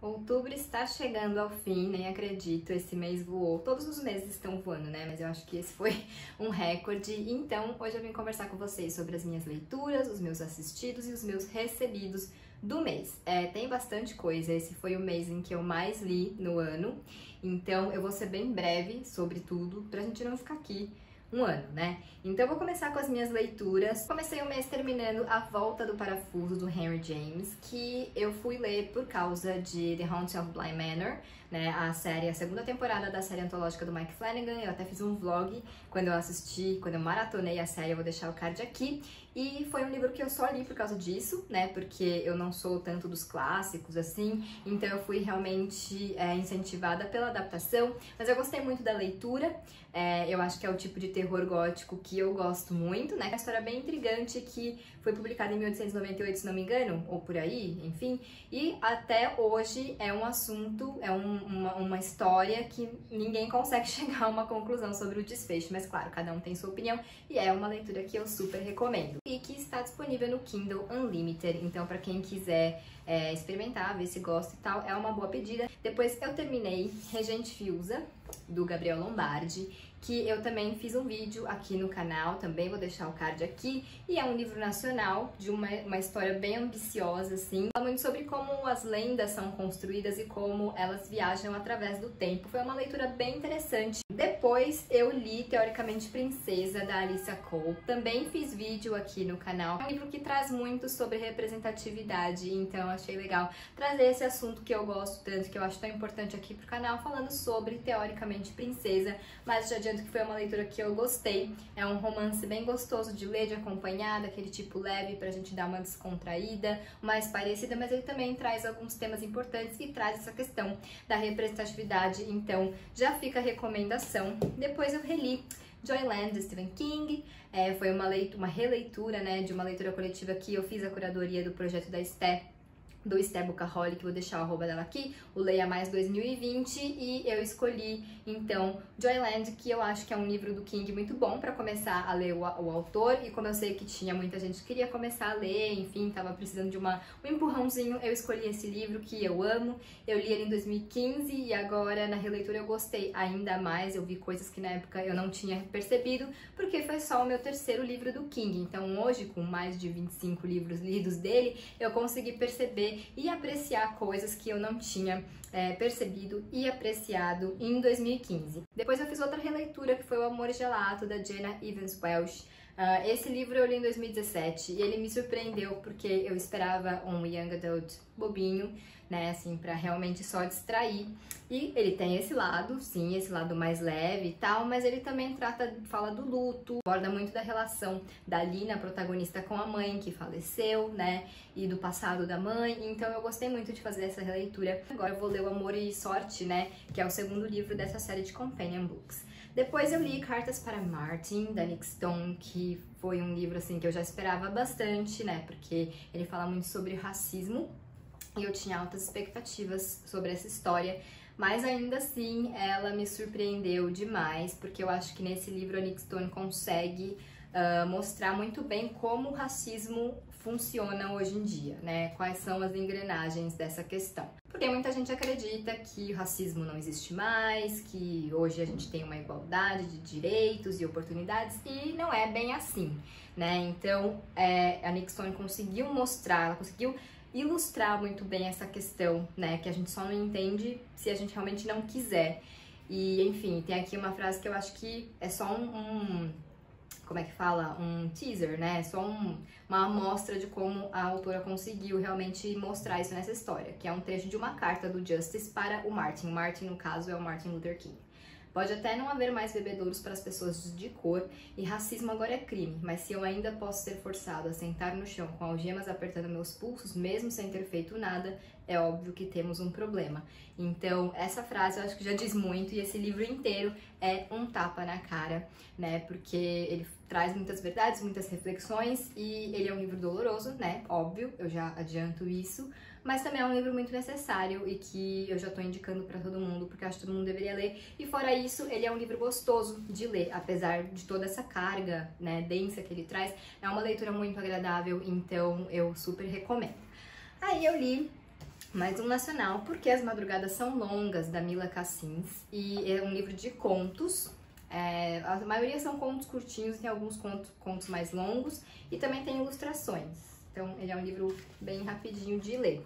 Outubro está chegando ao fim, nem acredito, esse mês voou. Todos os meses estão voando, né? Mas eu acho que esse foi um recorde. Então, hoje eu vim conversar com vocês sobre as minhas leituras, os meus assistidos e os meus recebidos do mês. É, tem bastante coisa, esse foi o mês em que eu mais li no ano. Então, eu vou ser bem breve sobre tudo, pra gente não ficar aqui um ano, né? Então vou começar com as minhas leituras. Comecei o mês terminando A Volta do Parafuso do Henry James, que eu fui ler por causa de The Haunting of Bly Manor, né? A série, a segunda temporada da série antológica do Mike Flanagan. Eu até fiz um vlog quando eu assisti, quando eu maratonei a série, eu vou deixar o card aqui. E foi um livro que eu só li por causa disso, né? Porque eu não sou tanto dos clássicos assim, então eu fui realmente é, incentivada pela adaptação. Mas eu gostei muito da leitura, é, eu acho que é o tipo de terror gótico que eu gosto muito, né? É uma história bem intrigante que foi publicada em 1898, se não me engano, ou por aí, enfim. E até hoje é um assunto, é um, uma, uma história que ninguém consegue chegar a uma conclusão sobre o desfecho. Mas claro, cada um tem sua opinião e é uma leitura que eu super recomendo e que está disponível no Kindle Unlimited. Então, para quem quiser é, experimentar, ver se gosta e tal, é uma boa pedida. Depois eu terminei Regente Fiusa, do Gabriel Lombardi, que eu também fiz um vídeo aqui no canal, também vou deixar o card aqui, e é um livro nacional de uma, uma história bem ambiciosa, assim. Fala muito sobre como as lendas são construídas e como elas viajam através do tempo. Foi uma leitura bem interessante. Depois eu li Teoricamente Princesa, da Alicia Cole. Também fiz vídeo aqui no canal. É um livro que traz muito sobre representatividade, então achei legal trazer esse assunto que eu gosto tanto, que eu acho tão importante aqui pro canal, falando sobre Teoricamente Princesa, mas já adianto que foi uma leitura que eu gostei. É um romance bem gostoso de ler, de acompanhar, daquele tipo leve pra gente dar uma descontraída, mais parecida, mas ele também traz alguns temas importantes e traz essa questão da representatividade, então já fica a recomendação. Depois eu reli Joyland, de Stephen King. É, foi uma, leitura, uma releitura né, de uma leitura coletiva que eu fiz a curadoria do projeto da Esté do Estebucaholic, vou deixar o arroba dela aqui, o Leia Mais 2020, e eu escolhi, então, Joyland, que eu acho que é um livro do King muito bom para começar a ler o, o, autor, e como eu sei que tinha muita gente que queria começar a ler, enfim, tava precisando de uma, um empurrãozinho, eu escolhi esse livro que eu amo, eu li ele em 2015 e agora na releitura eu gostei ainda mais, eu vi coisas que na época eu não tinha percebido, porque foi só o meu terceiro livro do King, então hoje, com mais de 25 livros lidos dele, eu consegui perceber e apreciar coisas que eu não tinha é, percebido e apreciado em 2015. Depois eu fiz outra releitura que foi O Amor Gelato, da Jenna Evans Welsh. Uh, esse livro eu li em 2017 e ele me surpreendeu porque eu esperava um young adult bobinho, né, assim, para realmente só distrair. E ele tem esse lado, sim, esse lado mais leve e tal, mas ele também trata, fala do luto, aborda muito da relação da Lina, protagonista, com a mãe que faleceu, né, e do passado da mãe. Então eu gostei muito de fazer essa releitura. Agora eu vou ler O Amor e Sorte, né, que é o segundo livro dessa série de companion books. Depois eu li Cartas para Martin, da Nick Stone, que foi um livro assim que eu já esperava bastante, né? Porque ele fala muito sobre racismo e eu tinha altas expectativas sobre essa história, mas ainda assim ela me surpreendeu demais, porque eu acho que nesse livro a Nick Stone consegue uh, mostrar muito bem como o racismo funciona hoje em dia, né? Quais são as engrenagens dessa questão. Porque muita gente acredita que o racismo não existe mais, que hoje a gente tem uma igualdade de direitos e oportunidades, e não é bem assim, né? Então, é, a Nixon conseguiu mostrar, ela conseguiu ilustrar muito bem essa questão, né? Que a gente só não entende se a gente realmente não quiser. E, enfim, tem aqui uma frase que eu acho que é só um, um como é que fala? Um teaser, né? Só um, uma amostra de como a autora conseguiu realmente mostrar isso nessa história, que é um trecho de uma carta do Justice para o Martin. O Martin, no caso, é o Martin Luther King. Pode até não haver mais bebedouros para as pessoas de cor e racismo agora é crime, mas se eu ainda posso ser forçado a sentar no chão com algemas apertando meus pulsos, mesmo sem ter feito nada, é óbvio que temos um problema. Então, essa frase eu acho que já diz muito e esse livro inteiro é um tapa na cara, né? Porque ele traz muitas verdades, muitas reflexões e ele é um livro doloroso, né? Óbvio, eu já adianto isso, mas também é um livro muito necessário e que eu já tô indicando para todo mundo, porque acho que todo mundo deveria ler. E fora isso, ele é um livro gostoso de ler, apesar de toda essa carga, né, densa que ele traz. É uma leitura muito agradável, então eu super recomendo. Aí eu li mais um nacional, porque As Madrugadas São Longas, da Mila Cassins, e é um livro de contos. É, a maioria são contos curtinhos, tem alguns contos, contos mais longos e também tem ilustrações. Então, ele é um livro bem rapidinho de ler.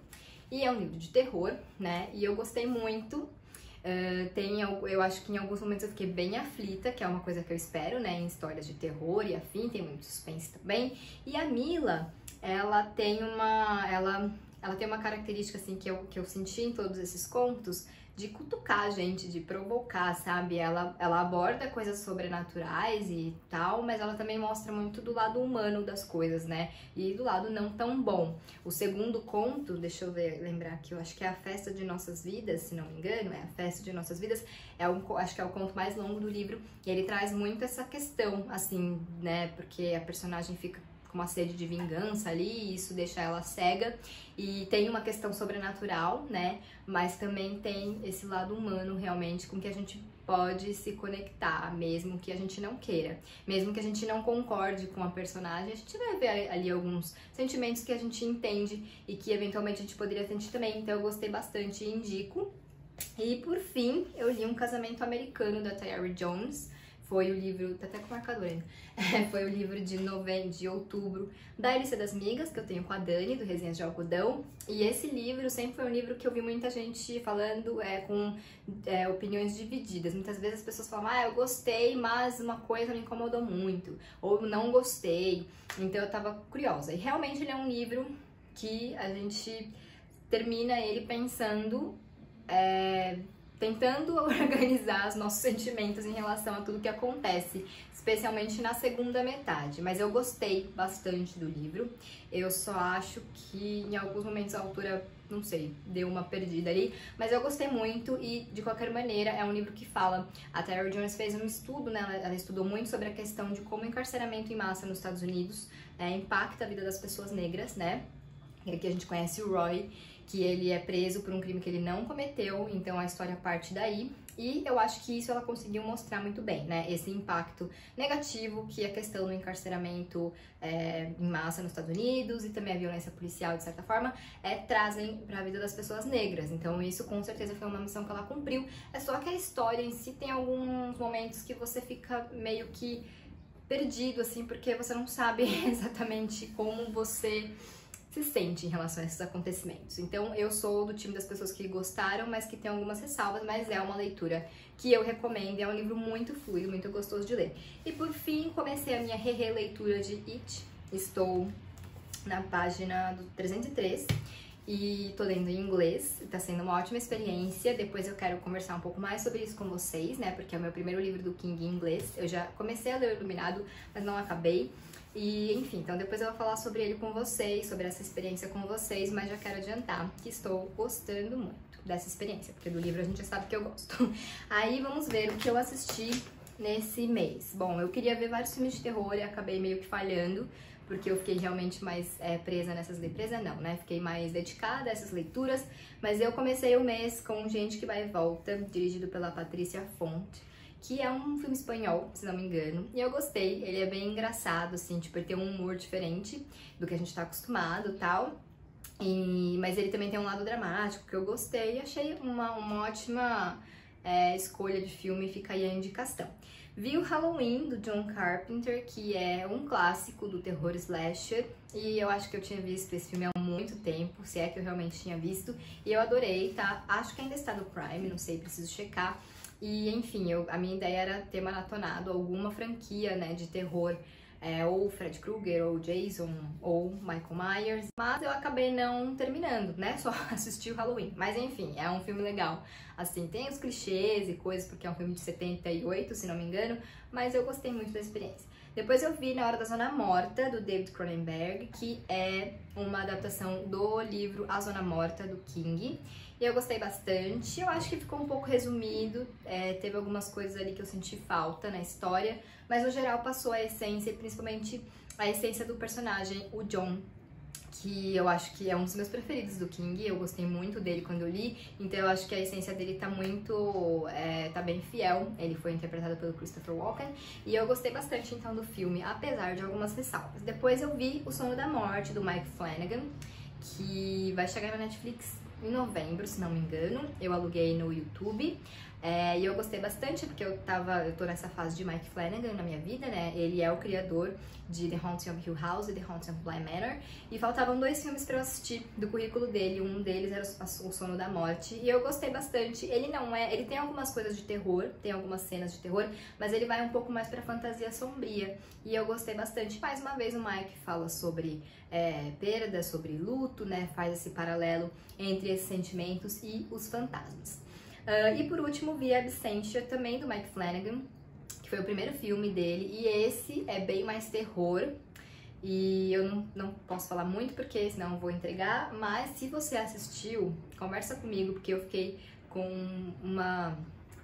E é um livro de terror, né? E eu gostei muito. Uh, tem, eu acho que em alguns momentos eu fiquei bem aflita, que é uma coisa que eu espero, né? Em histórias de terror e afim, tem muito suspense também. E a Mila, ela tem uma. Ela ela tem uma característica assim que eu, que eu senti em todos esses contos de cutucar a gente, de provocar, sabe? Ela, ela aborda coisas sobrenaturais e tal, mas ela também mostra muito do lado humano das coisas, né? E do lado não tão bom. O segundo conto, deixa eu ver, lembrar aqui, eu acho que é a Festa de Nossas Vidas, se não me engano, é a Festa de Nossas Vidas, é um, acho que é o conto mais longo do livro, e ele traz muito essa questão, assim, né? Porque a personagem fica com uma sede de vingança ali, e isso deixa ela cega. E tem uma questão sobrenatural, né? Mas também tem esse lado humano realmente com que a gente pode se conectar, mesmo que a gente não queira. Mesmo que a gente não concorde com a personagem, a gente vai ver ali alguns sentimentos que a gente entende e que eventualmente a gente poderia sentir também. Então eu gostei bastante e indico. E por fim, eu li Um Casamento Americano da Tayari Jones foi o livro, tá até com marcador ainda, é, foi o livro de novembro, de outubro da Elícia das Migas, que eu tenho com a Dani, do Resenhas de Algodão. E esse livro sempre foi um livro que eu vi muita gente falando é, com é, opiniões divididas. Muitas vezes as pessoas falam, ah, eu gostei, mas uma coisa me incomodou muito, ou não gostei. Então eu tava curiosa. E realmente ele é um livro que a gente termina ele pensando. É, tentando organizar os nossos sentimentos em relação a tudo que acontece, especialmente na segunda metade. Mas eu gostei bastante do livro. Eu só acho que em alguns momentos a autora, não sei, deu uma perdida ali, mas eu gostei muito e de qualquer maneira é um livro que fala. A Tara Jones fez um estudo, né? Ela, estudou muito sobre a questão de como o encarceramento em massa nos Estados Unidos é, impacta a vida das pessoas negras, né? E aqui a gente conhece o Roy que ele é preso por um crime que ele não cometeu, então a história parte daí. E eu acho que isso ela conseguiu mostrar muito bem, né? Esse impacto negativo que a questão do encarceramento é, em massa nos Estados Unidos e também a violência policial, de certa forma, é, trazem para a vida das pessoas negras. Então, isso com certeza foi uma missão que ela cumpriu. É só que a história em si tem alguns momentos que você fica meio que perdido, assim, porque você não sabe exatamente como você se sente em relação a esses acontecimentos. Então, eu sou do time das pessoas que gostaram, mas que tem algumas ressalvas, mas é uma leitura que eu recomendo, é um livro muito fluido, muito gostoso de ler. E por fim, comecei a minha releitura de It. Estou na página do 303 e tô lendo em inglês, tá sendo uma ótima experiência. Depois eu quero conversar um pouco mais sobre isso com vocês, né? Porque é o meu primeiro livro do King em inglês. Eu já comecei a ler o Iluminado, mas não acabei. E enfim, então depois eu vou falar sobre ele com vocês, sobre essa experiência com vocês, mas já quero adiantar que estou gostando muito dessa experiência, porque do livro a gente já sabe que eu gosto. Aí vamos ver o que eu assisti nesse mês. Bom, eu queria ver vários filmes de terror e acabei meio que falhando, porque eu fiquei realmente mais é, presa nessas presa não, né? Fiquei mais dedicada a essas leituras, mas eu comecei o mês com Gente que vai e volta, dirigido pela Patrícia Fonte que é um filme espanhol, se não me engano, e eu gostei. Ele é bem engraçado, assim, tipo, ele tem um humor diferente do que a gente tá acostumado tal. E, mas ele também tem um lado dramático que eu gostei e achei uma, uma ótima é, escolha de filme, fica aí a indicação. Vi o Halloween do John Carpenter, que é um clássico do terror slasher, e eu acho que eu tinha visto esse filme há muito tempo, se é que eu realmente tinha visto, e eu adorei, tá? Acho que ainda está no Prime, não sei, preciso checar. E enfim, eu, a minha ideia era ter maratonado alguma franquia né, de terror, é, ou Fred Krueger, ou Jason, ou Michael Myers, mas eu acabei não terminando, né? Só assisti o Halloween. Mas enfim, é um filme legal. Assim, tem os clichês e coisas, porque é um filme de 78, se não me engano, mas eu gostei muito da experiência. Depois eu vi Na Hora da Zona Morta, do David Cronenberg, que é uma adaptação do livro A Zona Morta, do King. E eu gostei bastante. Eu acho que ficou um pouco resumido, é, teve algumas coisas ali que eu senti falta na história, mas no geral passou a essência, principalmente a essência do personagem, o John, que eu acho que é um dos meus preferidos do King, eu gostei muito dele quando eu li, então eu acho que a essência dele tá muito, é, tá bem fiel, ele foi interpretado pelo Christopher Walken, e eu gostei bastante então do filme, apesar de algumas ressalvas. Depois eu vi O Sono da Morte, do Mike Flanagan, que vai chegar na Netflix em novembro, se não me engano. Eu aluguei no YouTube. É, e eu gostei bastante porque eu tava, eu tô nessa fase de Mike Flanagan na minha vida, né? Ele é o criador de The Haunting of Hill House e The Haunting of Bly Manor. E faltavam dois filmes para eu assistir do currículo dele. Um deles era O Sono da Morte. E eu gostei bastante. Ele não é, ele tem algumas coisas de terror, tem algumas cenas de terror, mas ele vai um pouco mais pra fantasia sombria. E eu gostei bastante. Mais uma vez o Mike fala sobre é, perda, sobre luto, né? Faz esse paralelo entre esses sentimentos e os fantasmas. Uh, e por último, vi Absentia, também do Mike Flanagan, que foi o primeiro filme dele, e esse é bem mais terror. E eu não, não posso falar muito porque senão vou entregar, mas se você assistiu, conversa comigo, porque eu fiquei com uma.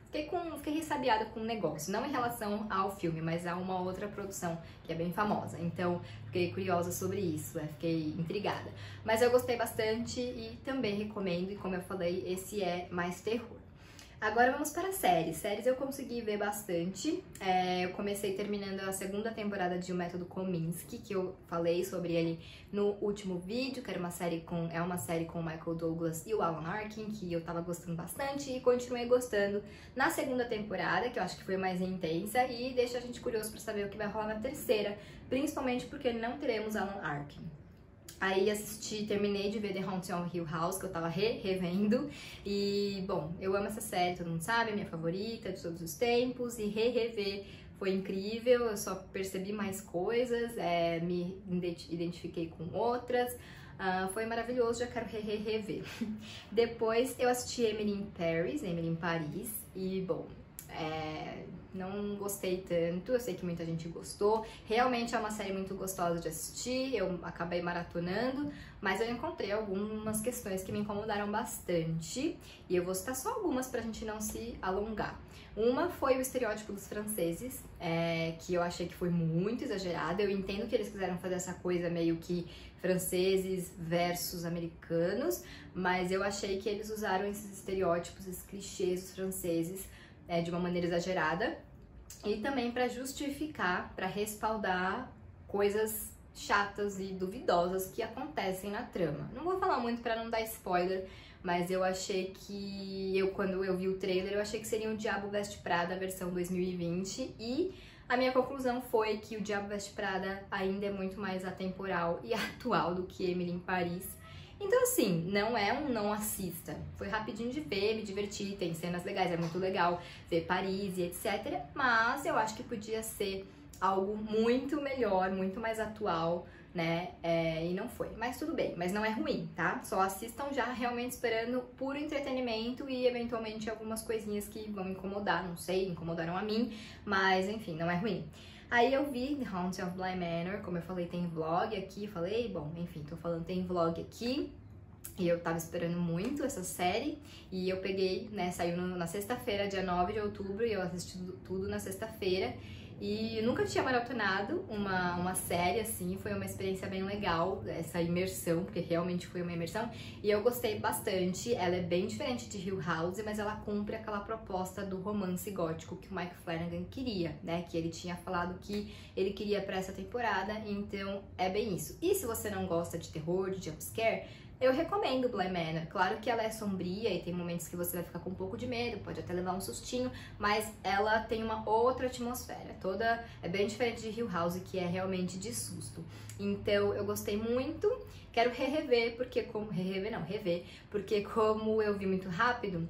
Fiquei, com, fiquei ressabiada com um negócio, não em relação ao filme, mas a uma outra produção que é bem famosa. Então, fiquei curiosa sobre isso, né? fiquei intrigada. Mas eu gostei bastante e também recomendo, e como eu falei, esse é mais terror. Agora vamos para séries. Séries eu consegui ver bastante. É, eu comecei terminando a segunda temporada de O Método Kominsky, que eu falei sobre ele no último vídeo, que era uma série com, é uma série com o Michael Douglas e o Alan Arkin, que eu tava gostando bastante e continuei gostando na segunda temporada, que eu acho que foi mais intensa, e deixa a gente curioso para saber o que vai rolar na terceira, principalmente porque não teremos Alan Arkin. Aí assisti, terminei de ver The Haunting of Hill House, que eu tava re revendo. E, bom, eu amo essa série, todo mundo sabe, é minha favorita de todos os tempos. E re-rever foi incrível, eu só percebi mais coisas, é, me identifiquei com outras. Uh, foi maravilhoso, já quero re-rever. Depois eu assisti Emily in Paris, Emily em Paris. E, bom, é, não gostei tanto, eu sei que muita gente gostou. Realmente é uma série muito gostosa de assistir, eu acabei maratonando, mas eu encontrei algumas questões que me incomodaram bastante e eu vou citar só algumas pra gente não se alongar. Uma foi o estereótipo dos franceses, é, que eu achei que foi muito exagerado. Eu entendo que eles quiseram fazer essa coisa meio que franceses versus americanos, mas eu achei que eles usaram esses estereótipos, esses clichês dos franceses é, de uma maneira exagerada e também para justificar, para respaldar coisas chatas e duvidosas que acontecem na trama. Não vou falar muito para não dar spoiler, mas eu achei que eu quando eu vi o trailer, eu achei que seria o Diabo Veste Prada versão 2020 e a minha conclusão foi que o Diabo Veste Prada ainda é muito mais atemporal e atual do que Emily em Paris. Então, assim, não é um não assista. Foi rapidinho de ver, me diverti, tem cenas legais, é muito legal ver Paris e etc. Mas eu acho que podia ser algo muito melhor, muito mais atual, né? É, e não foi. Mas tudo bem, mas não é ruim, tá? Só assistam já realmente esperando puro entretenimento e eventualmente algumas coisinhas que vão incomodar, não sei, incomodaram a mim, mas enfim, não é ruim. Aí eu vi The Haunting of Bly Manor, como eu falei, tem vlog aqui, falei, bom, enfim, tô falando, tem vlog aqui. E eu tava esperando muito essa série e eu peguei, né, saiu na sexta-feira, dia 9 de outubro, e eu assisti tudo na sexta-feira. E nunca tinha maratonado uma, uma série assim, foi uma experiência bem legal, essa imersão, porque realmente foi uma imersão. E eu gostei bastante, ela é bem diferente de Hill House, mas ela cumpre aquela proposta do romance gótico que o Mike Flanagan queria, né? Que ele tinha falado que ele queria para essa temporada, então é bem isso. E se você não gosta de terror, de jumpscare, eu recomendo Bly Manor. Claro que ela é sombria e tem momentos que você vai ficar com um pouco de medo, pode até levar um sustinho, mas ela tem uma outra atmosfera. Toda é bem diferente de Hill House, que é realmente de susto. Então eu gostei muito. Quero rever porque como rever não, rever, porque como eu vi muito rápido,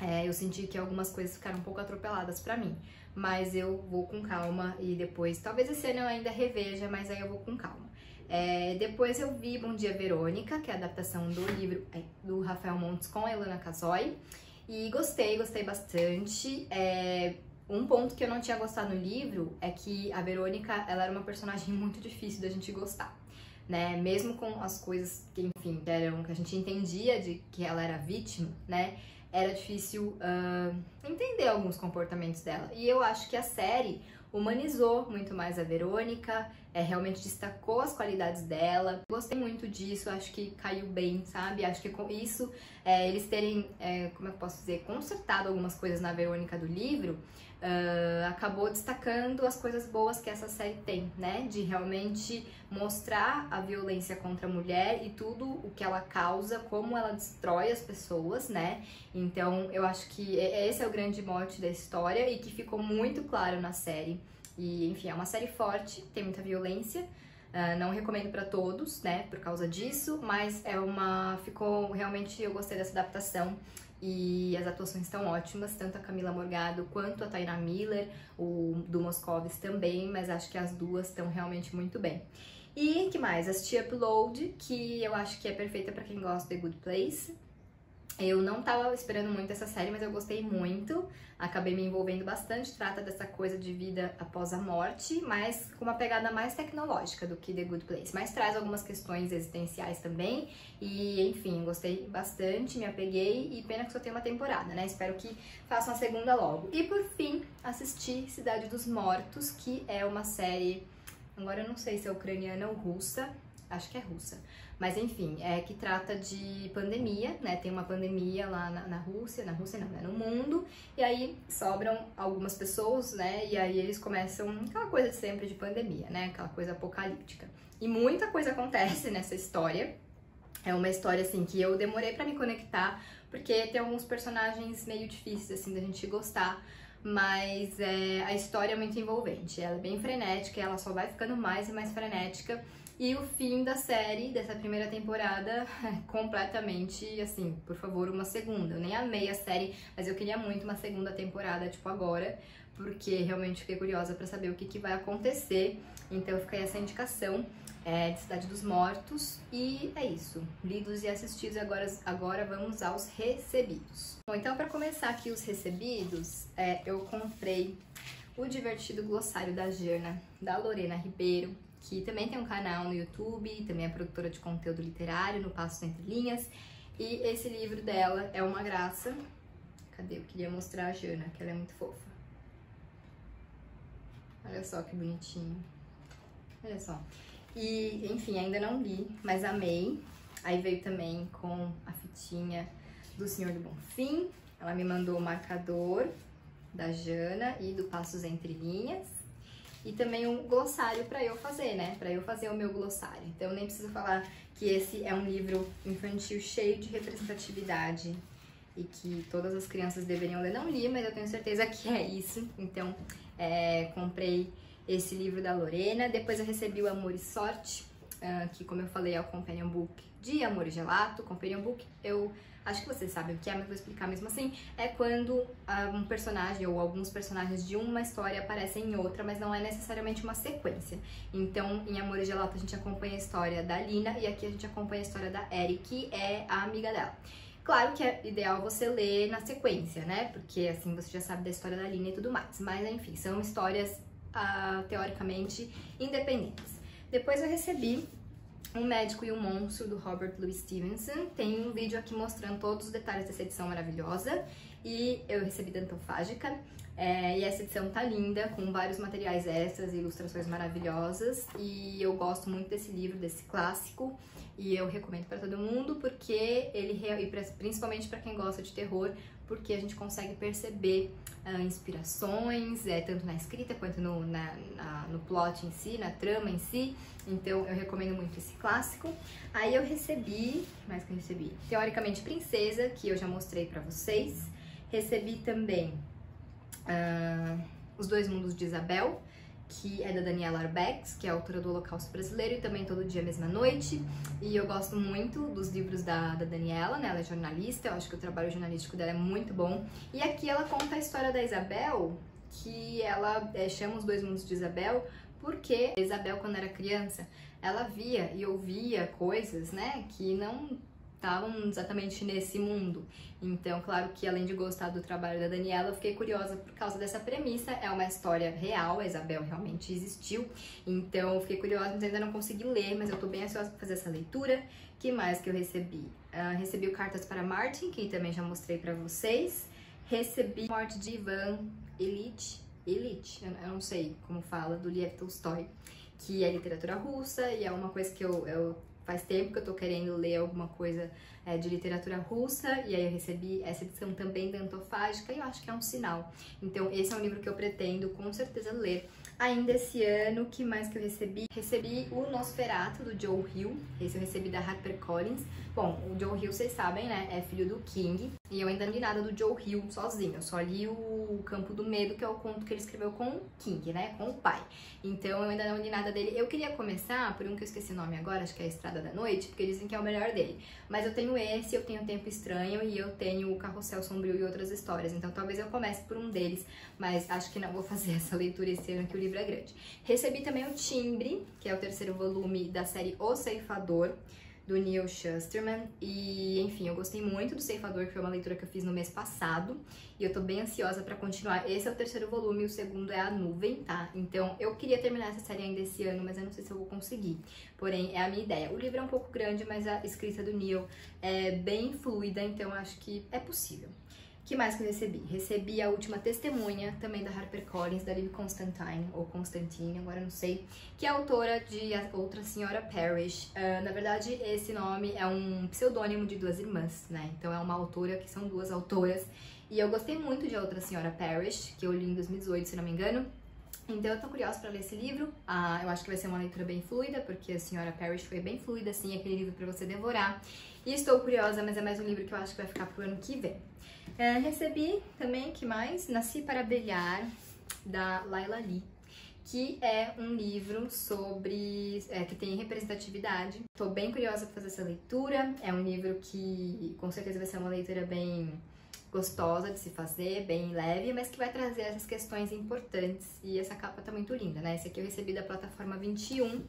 é, eu senti que algumas coisas ficaram um pouco atropeladas para mim. Mas eu vou com calma e depois, talvez esse ano eu ainda reveja, mas aí eu vou com calma. É, depois eu vi Bom Dia Verônica, que é a adaptação do livro é, do Rafael Montes com a Elana Casoy. E gostei, gostei bastante. É, um ponto que eu não tinha gostado no livro é que a Verônica, ela era uma personagem muito difícil da gente gostar. Né? Mesmo com as coisas que, enfim, eram, que a gente entendia de que ela era vítima, né? Era difícil uh, entender alguns comportamentos dela. E eu acho que a série humanizou muito mais a Verônica, é, realmente destacou as qualidades dela. Gostei muito disso, acho que caiu bem, sabe? Acho que com isso, é, eles terem, é, como é eu posso dizer, consertado algumas coisas na Verônica do livro, uh, acabou destacando as coisas boas que essa série tem, né? De realmente mostrar a violência contra a mulher e tudo o que ela causa, como ela destrói as pessoas, né? Então, eu acho que esse é o grande mote da história e que ficou muito claro na série. E, enfim, é uma série forte, tem muita violência. Uh, não recomendo para todos, né, por causa disso, mas é uma. Ficou. Realmente eu gostei dessa adaptação e as atuações estão ótimas, tanto a Camila Morgado quanto a Taina Miller, o do Moscovis também, mas acho que as duas estão realmente muito bem. E que mais? Assisti Upload, que eu acho que é perfeita para quem gosta de Good Place. Eu não tava esperando muito essa série, mas eu gostei muito. Acabei me envolvendo bastante. Trata dessa coisa de vida após a morte, mas com uma pegada mais tecnológica do que The Good Place. Mas traz algumas questões existenciais também. E, enfim, gostei bastante, me apeguei. E pena que só tem uma temporada, né? Espero que faça uma segunda logo. E por fim, assisti Cidade dos Mortos, que é uma série. Agora eu não sei se é ucraniana ou russa. Acho que é russa mas enfim, é que trata de pandemia, né? Tem uma pandemia lá na, na Rússia, na Rússia não, né? No mundo, e aí sobram algumas pessoas, né? E aí eles começam aquela coisa de sempre de pandemia, né? Aquela coisa apocalíptica. E muita coisa acontece nessa história. É uma história assim que eu demorei para me conectar, porque tem alguns personagens meio difíceis assim da gente gostar mas é, a história é muito envolvente. Ela é bem frenética, ela só vai ficando mais e mais frenética. E o fim da série, dessa primeira temporada, completamente assim, por favor, uma segunda. Eu nem amei a série, mas eu queria muito uma segunda temporada, tipo agora, porque realmente fiquei curiosa para saber o que, que vai acontecer. Então fica aí essa indicação é, de Cidade dos Mortos. E é isso. Lidos e assistidos, agora, agora vamos aos recebidos. Bom, então para começar aqui os recebidos, é, eu comprei o divertido glossário da Jana, da Lorena Ribeiro que também tem um canal no YouTube, também é produtora de conteúdo literário no Passo Entre Linhas. E esse livro dela é uma graça. Cadê? Eu queria mostrar a Jana, que ela é muito fofa. Olha só que bonitinho. Olha só. E, enfim, ainda não li, mas amei. Aí veio também com a fitinha do Senhor do Bonfim. Ela me mandou o marcador da Jana e do Passos Entre Linhas e também um glossário para eu fazer, né? Para eu fazer o meu glossário. Então nem preciso falar que esse é um livro infantil cheio de representatividade e que todas as crianças deveriam ler. Não li, mas eu tenho certeza que é isso. Então é, comprei esse livro da Lorena. Depois eu recebi o Amor e Sorte, uh, que como eu falei é o companion book de Amor e Gelato. Companion book eu acho que vocês sabem o que é, mas vou explicar mesmo assim, é quando uh, um personagem ou alguns personagens de uma história aparecem em outra, mas não é necessariamente uma sequência. Então, em Amor e Gelato a gente acompanha a história da Lina e aqui a gente acompanha a história da Eri, que é a amiga dela. Claro que é ideal você ler na sequência, né? Porque assim você já sabe da história da Lina e tudo mais. Mas enfim, são histórias uh, teoricamente independentes. Depois eu recebi um Médico e um Monstro, do Robert Louis Stevenson. Tem um vídeo aqui mostrando todos os detalhes dessa edição maravilhosa. E eu recebi Dantofágica. É, e essa edição tá linda, com vários materiais extras e ilustrações maravilhosas. E eu gosto muito desse livro, desse clássico. E eu recomendo para todo mundo, porque ele, e principalmente para quem gosta de terror, porque a gente consegue perceber uh, inspirações, é, tanto na escrita quanto no, na, na, no plot em si, na trama em si. Então eu recomendo muito esse clássico. Aí eu recebi, mais que eu recebi? Teoricamente Princesa, que eu já mostrei pra vocês. Recebi também uh, Os Dois Mundos de Isabel, que é da Daniela Arbex, que é autora do Holocausto Brasileiro e também Todo Dia Mesma Noite. E eu gosto muito dos livros da, da Daniela, né? Ela é jornalista, eu acho que o trabalho jornalístico dela é muito bom. E aqui ela conta a história da Isabel, que ela é, chama Os Dois Mundos de Isabel, porque Isabel, quando era criança, ela via e ouvia coisas, né, que não estavam exatamente nesse mundo. Então, claro que além de gostar do trabalho da Daniela, eu fiquei curiosa por causa dessa premissa. É uma história real, a Isabel realmente existiu. Então, eu fiquei curiosa, mas ainda não consegui ler, mas eu tô bem ansiosa para fazer essa leitura. que mais que eu recebi? Uh, recebi o Cartas para Martin, que também já mostrei para vocês. Recebi Morte de Ivan Elite, Elite, eu não sei como fala, do Liev Tolstói que é literatura russa e é uma coisa que eu, eu faz tempo que eu tô querendo ler alguma coisa é, de literatura russa, e aí eu recebi essa edição também da Antofágica, e eu acho que é um sinal. Então, esse é um livro que eu pretendo com certeza ler ainda esse ano. que mais que eu recebi? Recebi o Nosferatu, do Joe Hill, esse eu recebi da HarperCollins. Bom, o Joe Hill, vocês sabem, né, é filho do King, e eu ainda não li nada do Joe Hill sozinho, eu só li o Campo do Medo, que é o conto que ele escreveu com o King, né, com o pai. Então eu ainda não li nada dele. Eu queria começar por um que eu esqueci o nome agora, acho que é a Estrada da Noite, porque dizem que é o melhor dele. Mas eu tenho esse, eu tenho Tempo Estranho e eu tenho o Carrossel Sombrio e outras histórias. Então talvez eu comece por um deles, mas acho que não vou fazer essa leitura esse ano que o livro é grande. Recebi também o Timbre, que é o terceiro volume da série O Ceifador do Neil Shusterman. E, enfim, eu gostei muito do Ceifador, que foi uma leitura que eu fiz no mês passado. E eu tô bem ansiosa para continuar. Esse é o terceiro volume, o segundo é A Nuvem, tá? Então, eu queria terminar essa série ainda esse ano, mas eu não sei se eu vou conseguir. Porém, é a minha ideia. O livro é um pouco grande, mas a escrita do Neil é bem fluida, então acho que é possível que mais que eu recebi? Recebi a última testemunha, também da HarperCollins, da Liv Constantine, ou Constantine, agora não sei, que é autora de A Outra Senhora Parrish. Uh, na verdade, esse nome é um pseudônimo de duas irmãs, né? Então é uma autora que são duas autoras. E eu gostei muito de A Outra Senhora Parrish, que eu li em 2018, se não me engano. Então eu tô curiosa para ler esse livro. Ah, eu acho que vai ser uma leitura bem fluida, porque a Senhora Parrish foi bem fluida, assim, aquele livro para você devorar. E estou curiosa, mas é mais um livro que eu acho que vai ficar pro ano que vem. É, recebi também, que mais? Nasci para Brilhar, da Laila Lee, que é um livro sobre é, que tem representatividade. Estou bem curiosa para fazer essa leitura. É um livro que com certeza vai ser uma leitura bem gostosa de se fazer, bem leve, mas que vai trazer essas questões importantes. E essa capa tá muito linda, né? Esse aqui eu recebi da plataforma 21.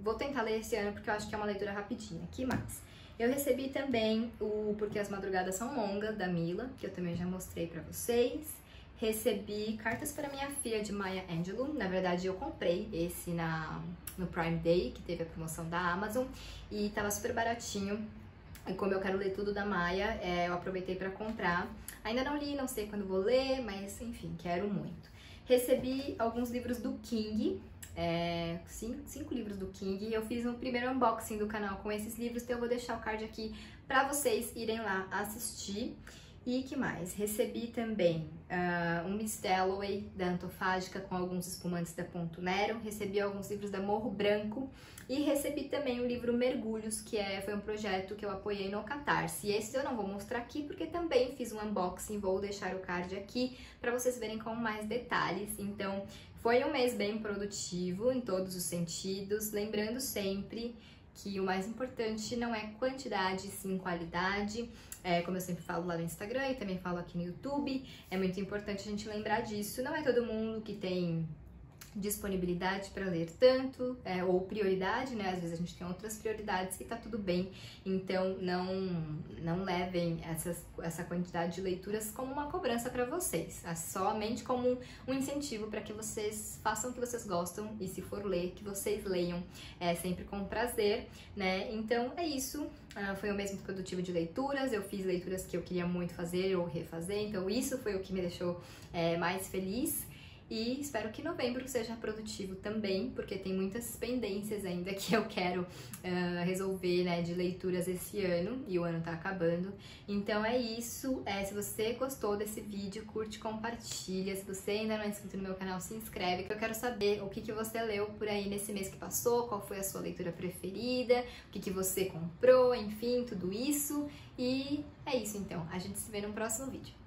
Vou tentar ler esse ano porque eu acho que é uma leitura rapidinha. que mais? Eu recebi também o Porque as Madrugadas São Longas, da Mila, que eu também já mostrei pra vocês. Recebi Cartas para Minha Filha, de Maya Angelou. Na verdade, eu comprei esse na, no Prime Day, que teve a promoção da Amazon. E tava super baratinho. E como eu quero ler tudo da Maia, é, eu aproveitei para comprar. Ainda não li, não sei quando vou ler, mas enfim, quero muito. Recebi alguns livros do King, é, cinco, cinco, livros do King. Eu fiz um primeiro unboxing do canal com esses livros, então eu vou deixar o card aqui para vocês irem lá assistir. E que mais? Recebi também uh, um Miss Dalloway da Antofágica com alguns espumantes da Ponto Nero. Recebi alguns livros da Morro Branco e recebi também o livro Mergulhos, que é, foi um projeto que eu apoiei no Catarse. E esses eu não vou mostrar aqui porque também fiz um unboxing, vou deixar o card aqui para vocês verem com mais detalhes. Então, foi um mês bem produtivo em todos os sentidos, lembrando sempre que o mais importante não é quantidade, sim qualidade. É, como eu sempre falo lá no Instagram e também falo aqui no YouTube, é muito importante a gente lembrar disso. Não é todo mundo que tem disponibilidade para ler tanto, é, ou prioridade, né? Às vezes a gente tem outras prioridades e tá tudo bem. Então não não levem essas, essa quantidade de leituras como uma cobrança para vocês, é somente como um incentivo para que vocês façam o que vocês gostam e se for ler, que vocês leiam é, sempre com prazer, né? Então é isso. Uh, foi o mesmo produtivo de leituras, eu fiz leituras que eu queria muito fazer ou refazer, então isso foi o que me deixou é, mais feliz. E espero que novembro seja produtivo também, porque tem muitas pendências ainda que eu quero uh, resolver, né, de leituras esse ano, e o ano tá acabando. Então é isso, é, se você gostou desse vídeo, curte, compartilha. Se você ainda não é inscrito no meu canal, se inscreve, que eu quero saber o que, que você leu por aí nesse mês que passou, qual foi a sua leitura preferida, o que, que você comprou, enfim, tudo isso. E é isso então, a gente se vê no próximo vídeo.